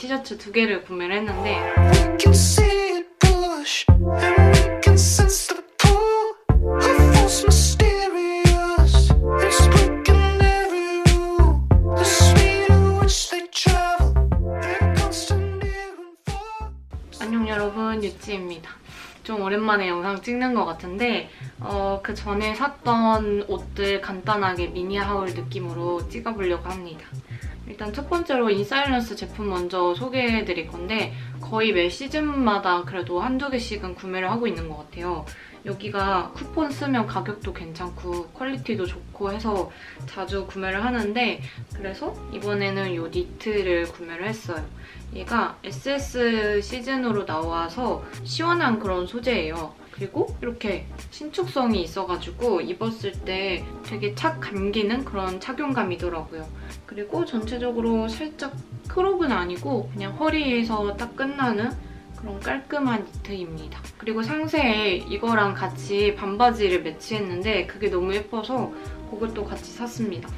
티셔츠 두 개를 구매를 했는데. 안녕 여러분 유치입니다. 좀 오랜만에 영상 찍는 것 같은데 어, 그 전에 샀던 옷들 간단하게 미니 하울 느낌으로 찍어보려고 합니다. 일단 첫 번째로 인사일런스 제품 먼저 소개해드릴 건데 거의 매 시즌마다 그래도 한두 개씩은 구매를 하고 있는 것 같아요. 여기가 쿠폰 쓰면 가격도 괜찮고 quality도 좋고 해서 자주 구매를 하는데 그래서 이번에는 이 니트를 구매를 했어요. 얘가 SS 시즌으로 나와서 시원한 그런 소재예요. 그리고 이렇게 신축성이 있어가지고 입었을 때 되게 착 감기는 그런 착용감이더라고요. 그리고 전체적으로 살짝 크롭은 아니고 그냥 허리에서 딱 끝나는 그런 깔끔한 니트입니다. 그리고 상세에 이거랑 같이 반바지를 매치했는데 그게 너무 예뻐서 그것도 같이 샀습니다.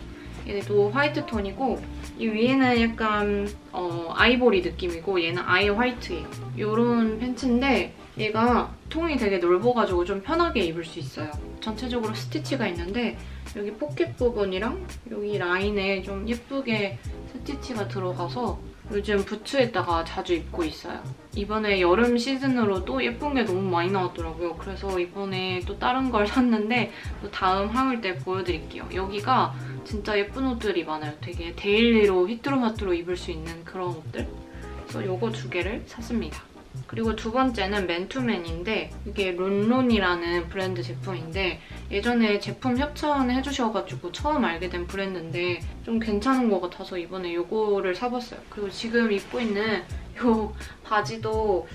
얘도 화이트 톤이고 이 위에는 약간 어, 아이보리 느낌이고 얘는 아예 화이트예요. 이런 팬츠인데 얘가 통이 되게 넓어가지고 좀 편하게 입을 수 있어요. 전체적으로 스티치가 있는데 여기 포켓 부분이랑 여기 라인에 좀 예쁘게 스티치가 들어가서 요즘 부츠에다가 자주 입고 있어요. 이번에 여름 시즌으로 또 예쁜 게 너무 많이 나왔더라고요. 그래서 이번에 또 다른 걸 샀는데 또 다음 haul 때 보여드릴게요. 여기가 진짜 예쁜 옷들이 많아요. 되게 daily로 휘뚜루마뚜루 입을 수 있는 그런 옷들. 그래서 요거 두 개를 샀습니다. 그리고 두 번째는 맨투맨인데 이게 론론이라는 브랜드 제품인데 예전에 제품 협찬 해주셔가지고 처음 알게 된 브랜드인데 좀 괜찮은 것 같아서 이번에 이거를 사봤어요. 그리고 지금 입고 있는 이 바지도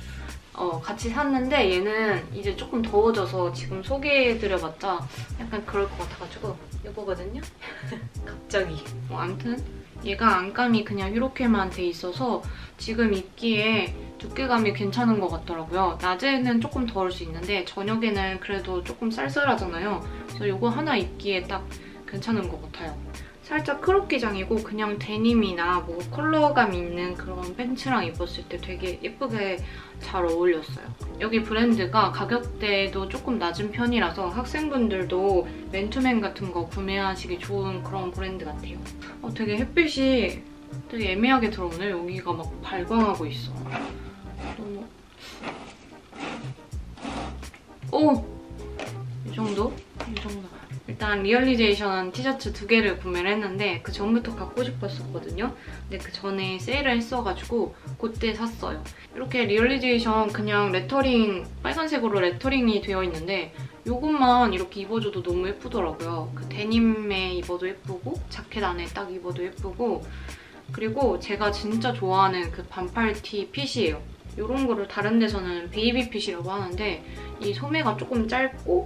어, 같이 샀는데 얘는 이제 조금 더워져서 지금 소개해드려봤자 약간 그럴 것 같아가지고 이거거든요? 갑자기. 뭐 아무튼 얘가 안감이 그냥 이렇게만 돼 있어서 지금 입기에 두께감이 괜찮은 것 같더라고요. 낮에는 조금 더울 수 있는데 저녁에는 그래도 조금 쌀쌀하잖아요. 그래서 이거 하나 입기에 딱 괜찮은 것 같아요. 살짝 crop 기장이고 그냥 데님이나 뭐 컬러감 있는 그런 팬츠랑 입었을 때 되게 예쁘게 잘 어울렸어요. 여기 브랜드가 가격대도 조금 낮은 편이라서 학생분들도 맨투맨 같은 거 구매하시기 좋은 그런 브랜드 같아요. 어, 되게 햇빛이 되게 애매하게 들어오네. 여기가 막 발광하고 있어. 너무... 오! 이 정도? 이 정도. 일단 리얼리제이션 티셔츠 두 개를 구매를 했는데 그 전부터 갖고 싶었었거든요. 근데 그 전에 세일을 했어가지고 그때 샀어요. 이렇게 리얼리제이션 그냥 레터링 빨간색으로 레터링이 되어 있는데 이것만 이렇게 입어줘도 너무 예쁘더라고요. 그 데님에 입어도 예쁘고 자켓 안에 딱 입어도 예쁘고 그리고 제가 진짜 좋아하는 그 반팔 티 fit이에요. 이런 거를 다른 데서는 baby fit이라고 하는데 이 소매가 조금 짧고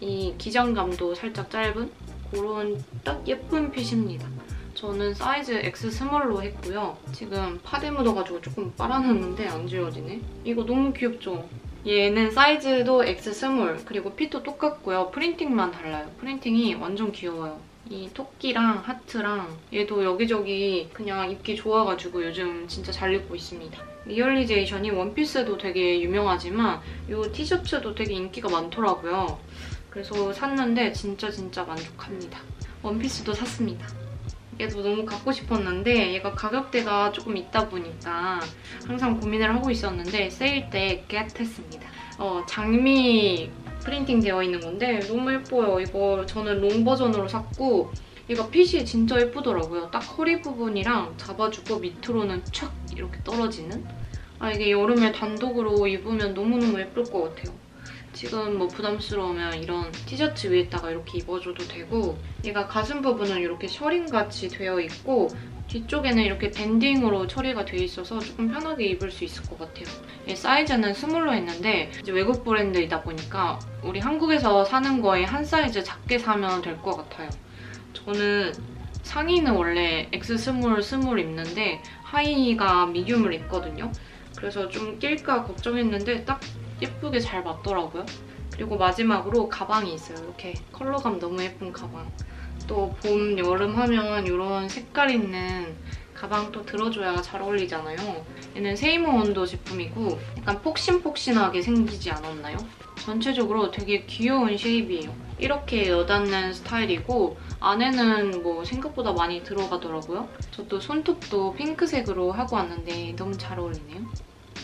이 기장감도 살짝 짧은 그런 딱 예쁜 fit입니다. 저는 사이즈 X 스몰로 했고요. 지금 파데 묻어가지고 조금 빨아놨는데 안 지워지네. 이거 너무 귀엽죠? 얘는 사이즈도 X 스몰 그리고 핏도 똑같고요. printing만 달라요. printing이 완전 귀여워요. 이 토끼랑 하트랑 얘도 여기저기 그냥 입기 좋아가지고 요즘 진짜 잘 입고 있습니다. 리얼리제이션이 원피스도 되게 유명하지만 이 티셔츠도 되게 인기가 많더라고요. 그래서 샀는데 진짜 진짜 만족합니다. 원피스도 샀습니다. 얘도 너무 갖고 싶었는데 얘가 가격대가 조금 있다 보니까 항상 고민을 하고 있었는데 세일 때 get했습니다. 어, 장미 printing 되어 있는 건데 너무 예뻐요. 이거 저는 long 버전으로 샀고 얘가 핏이 진짜 예쁘더라고요. 딱 허리 부분이랑 잡아주고 밑으로는 촥 이렇게 떨어지는 아 이게 여름에 단독으로 입으면 너무너무 예쁠 것 같아요. 지금 뭐 부담스러우면 이런 티셔츠 위에다가 이렇게 입어줘도 되고 얘가 가슴 부분은 이렇게 셔링같이 되어 있고 뒤쪽에는 이렇게 banding으로 처리가 돼 있어서 조금 편하게 입을 수 있을 것 같아요. 얘 사이즈는 small로 했는데 외국 브랜드이다 보니까 우리 한국에서 사는 거에 한 사이즈 작게 사면 될 것 같아요. 저는 상의는 원래 X small small 입는데 하의가 medium을 입거든요. 그래서 좀 낄까 걱정했는데 딱 예쁘게 잘 맞더라고요. 그리고 마지막으로 가방이 있어요. 이렇게 컬러감 너무 예쁜 가방. 또 봄, 여름 하면 이런 색깔 있는 가방 또 들어줘야 잘 어울리잖아요. 얘는 세이모 온도 제품이고 약간 폭신폭신하게 생기지 않았나요? 전체적으로 되게 귀여운 shape이에요. 이렇게 여닫는 스타일이고 안에는 뭐 생각보다 많이 들어가더라고요. 저도 손톱도 핑크색으로 하고 왔는데 너무 잘 어울리네요.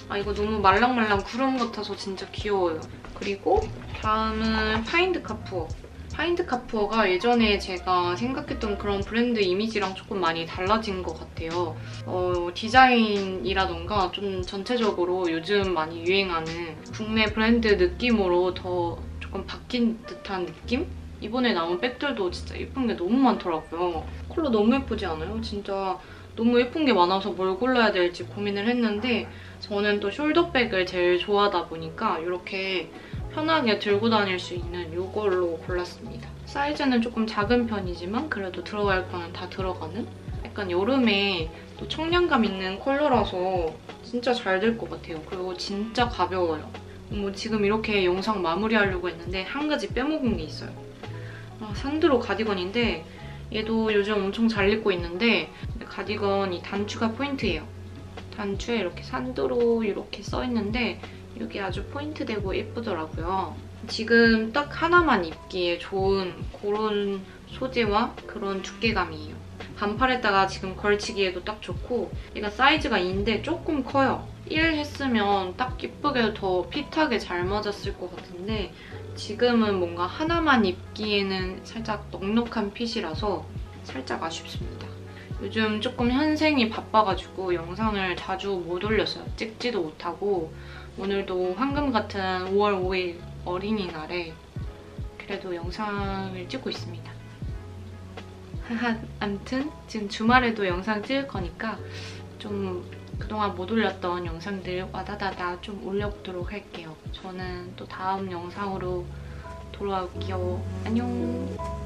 아 이거 너무 말랑말랑 구름 같아서 진짜 귀여워요. 그리고 다음은 파인드 카푸어. 파인드 카푸어가 예전에 제가 생각했던 그런 브랜드 이미지랑 조금 많이 달라진 것 같아요. 어, 디자인이라던가 좀 전체적으로 요즘 많이 유행하는 국내 브랜드 느낌으로 더 조금 바뀐 듯한 느낌? 이번에 나온 백들도 진짜 예쁜 게 너무 많더라고요. 컬러 너무 예쁘지 않아요? 진짜 너무 예쁜 게 많아서 뭘 골라야 될지 고민을 했는데 저는 또 숄더백을 제일 좋아하다 보니까 이렇게 편하게 들고 다닐 수 있는 이걸로 골랐습니다. 사이즈는 조금 작은 편이지만 그래도 들어갈 거는 다 들어가는? 약간 여름에 또 청량감 있는 컬러라서 진짜 잘 될 것 같아요. 그리고 진짜 가벼워요. 뭐 지금 이렇게 영상 마무리하려고 했는데 한 가지 빼먹은 게 있어요. 아, 산드로 가디건인데 얘도 요즘 엄청 잘 입고 있는데 가디건 이 단추가 포인트예요. 단추에 이렇게 산드로 이렇게 써있는데 이게 아주 포인트 되고 예쁘더라고요. 지금 딱 하나만 입기에 좋은 그런 소재와 그런 두께감이에요. 반팔에다가 지금 걸치기에도 딱 좋고 얘가 사이즈가 2인데 조금 커요. 1 했으면 딱 예쁘게 더 핏하게 잘 맞았을 것 같은데 지금은 뭔가 하나만 입기에는 살짝 넉넉한 핏이라서 살짝 아쉽습니다. 요즘 조금 현생이 바빠가지고 영상을 자주 못 올렸어요. 찍지도 못하고 오늘도 황금 같은 5월 5일 어린이날에 그래도 영상을 찍고 있습니다. 하하, 암튼 지금 주말에도 영상 찍을 거니까 좀 그동안 못 올렸던 영상들 와다다다 좀 올려보도록 할게요. 저는 또 다음 영상으로 돌아올게요. 안녕!